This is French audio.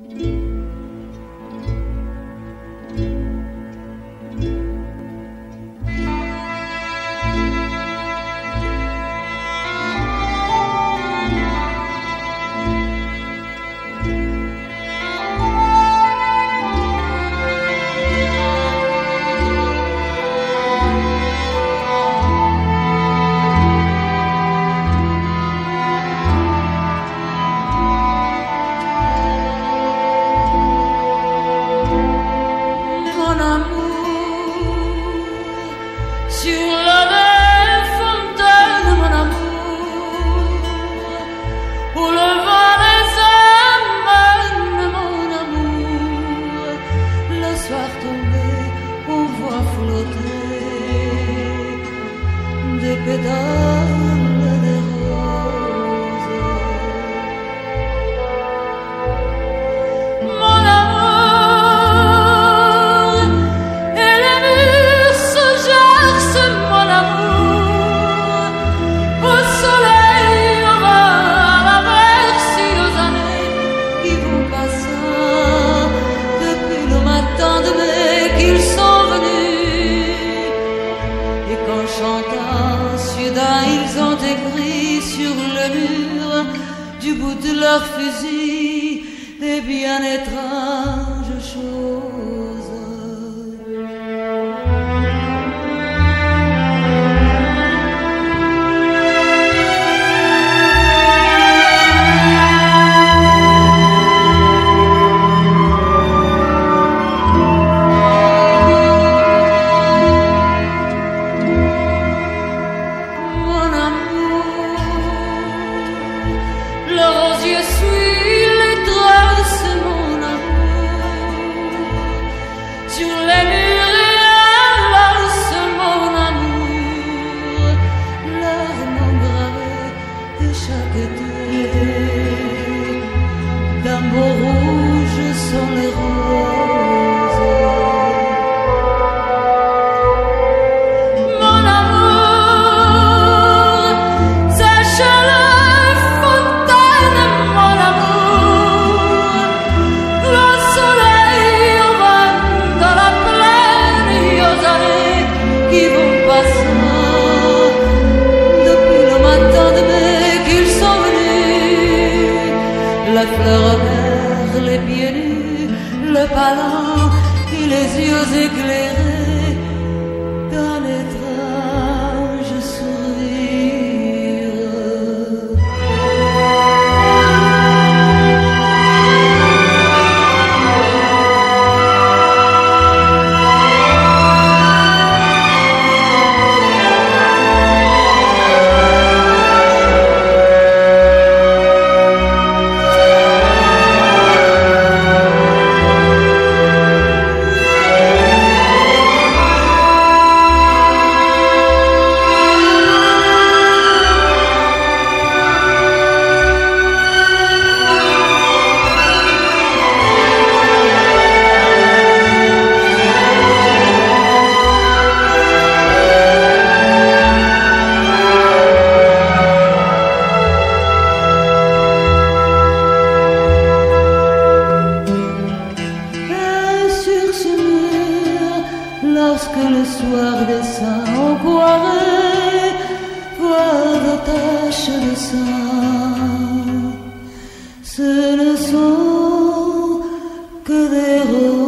Mm-hmm. with. du bout de leur fusil des bien étranges choses. le fleurbert, les pieds nus, le palan et les yeux éclairés d'un étrange. ce ne sont que des roses.